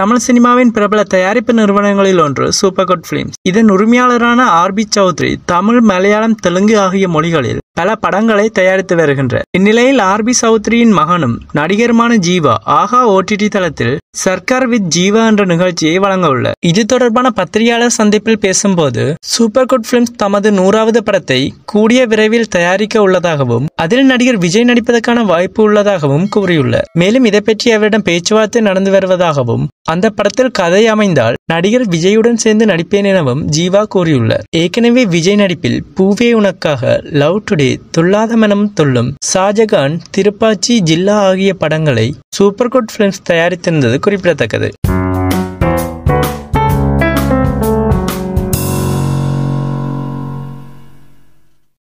தமிழ் சினிமாவின் பிரபல தயாரிப்பு நிறுவனங்களில் ஒன்று சூப்பர் குட் பிலிம்ஸ் இதன் உரிமையாளரான ஆர் பி சௌத்ரி தமிழ் மலையாளம் தெலுங்கு ஆகிய மொழிகளில் பல படங்களை தயாரித்து வருகின்றார். இந்நிலையில் ஆர் பி சௌத்ரியின் மகனும் நடிகருமான ஜீவா ஆகா ஓடிடி தளத்தில் சர்க்கார் வித் ஜீவா என்ற நிகழ்ச்சியை வழங்க உள்ளார். இது தொடர்பான பத்திரிகையாளர் சந்திப்பில் பேசும்போது சூப்பர் குட் பிலிம்ஸ் தமது நூறாவது படத்தை கூடிய விரைவில் தயாரிக்க உள்ளதாகவும் அதில் நடிகர் விஜய் நடிப்பதற்கான வாய்ப்பு உள்ளதாகவும் கூறியுள்ளார். மேலும் இதை பற்றி அவரிடம் பேச்சுவார்த்தை நடந்து வருவதாகவும் அந்த படத்தில் கதை அமைந்தால் நடிகர் விஜயுடன் சேர்ந்து நடிப்பேன் எனவும் ஜீவா கூறியுள்ளார். ஏற்கனவே விஜய் நடிப்பில் பூவே உனக்காக லவ் டுடே துல்லாத மனம் துள்ளும் ஷாஜகான் திருப்பாச்சி ஜில்லா ஆகிய படங்களை சூப்பர் குட் பிலிம்ஸ் தயாரித்திருந்தது குறிப்பிடத்தக்கது.